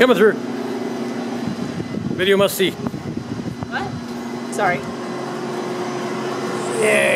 Coming through. Video must see. What? Sorry. Yay.